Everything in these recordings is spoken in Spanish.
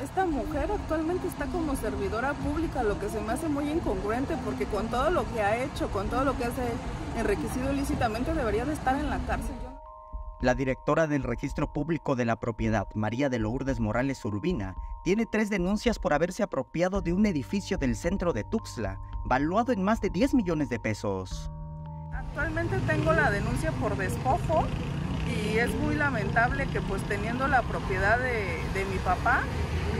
Esta mujer actualmente está como servidora pública, lo que se me hace muy incongruente porque con todo lo que ha hecho, con todo lo que hace enriquecido ilícitamente, debería de estar en la cárcel. La directora del Registro Público de la Propiedad, María de Lourdes Morales Urbina, tiene tres denuncias por haberse apropiado de un edificio del centro de Tuxtla, valuado en más de 10 millones de pesos. Actualmente tengo la denuncia por despojo y es muy lamentable que pues teniendo la propiedad de, mi papá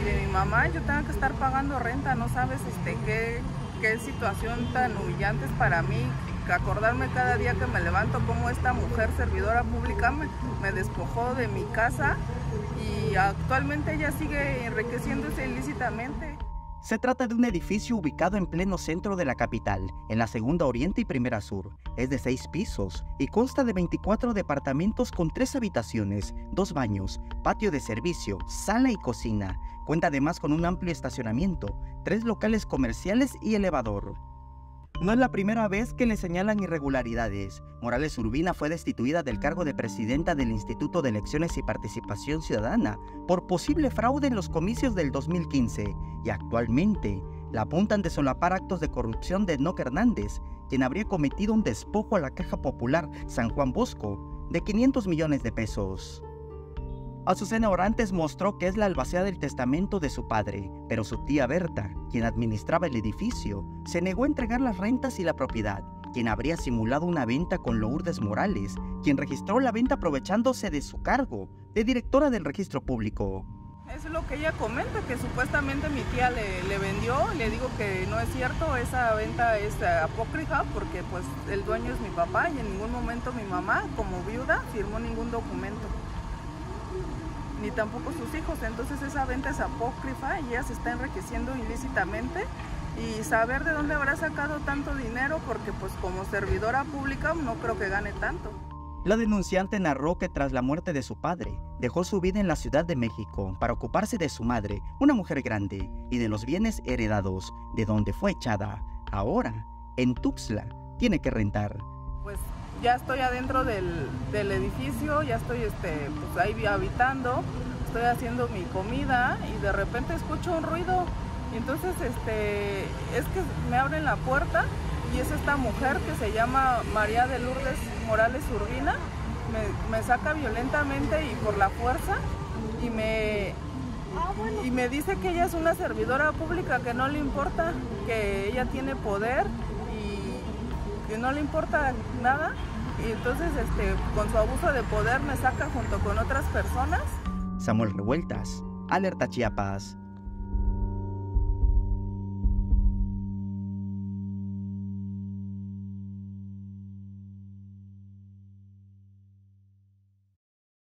de mi mamá yo tenga que estar pagando renta, no sabes este, qué, qué situación tan humillante es para mí, acordarme cada día que me levanto cómo esta mujer servidora pública me, me despojó de mi casa y actualmente ella sigue enriqueciéndose ilícitamente. Se trata de un edificio ubicado en pleno centro de la capital, en la segunda oriente y primera sur. Es de seis pisos y consta de 24 departamentos con tres habitaciones, dos baños, patio de servicio, sala y cocina. Cuenta además con un amplio estacionamiento, tres locales comerciales y elevador. No es la primera vez que le señalan irregularidades. Morales Urbina fue destituida del cargo de presidenta del Instituto de Elecciones y Participación Ciudadana por posible fraude en los comicios del 2015 y actualmente la apuntan de solapar actos de corrupción de Enoch Hernández, quien habría cometido un despojo a la Caja Popular San Juan Bosco de 500 millones de pesos. Azucena Orantes mostró que es la albacea del testamento de su padre, pero su tía Berta, quien administraba el edificio, se negó a entregar las rentas y la propiedad, quien habría simulado una venta con Lourdes Morales, quien registró la venta aprovechándose de su cargo de directora del registro público. Es lo que ella comenta, que supuestamente mi tía le, le, vendió, le digo que no es cierto, esa venta es apócrifa porque pues el dueño es mi papá y en ningún momento mi mamá como viuda firmó ningún documento ni tampoco sus hijos. Entonces esa venta es apócrifa y ella se está enriqueciendo ilícitamente y saber de dónde habrá sacado tanto dinero porque pues como servidora pública no creo que gane tanto. La denunciante narró que tras la muerte de su padre, dejó su vida en la Ciudad de México para ocuparse de su madre, una mujer grande, y de los bienes heredados, de donde fue echada. Ahora, en Tuxtla, tiene que rentar. Pues ya estoy adentro del, edificio, ya estoy este, pues ahí habitando, estoy haciendo mi comida y de repente escucho un ruido. Y entonces este, es que me abren la puerta y es esta mujer que se llama María de Lourdes Morales Urbina, me, me saca violentamente y por la fuerza y me, y me dice que ella es una servidora pública, que no le importa, que ella tiene poder y que no le importa nada y entonces este, con su abuso de poder me saca junto con otras personas. Samuel Revueltas, Alerta Chiapas.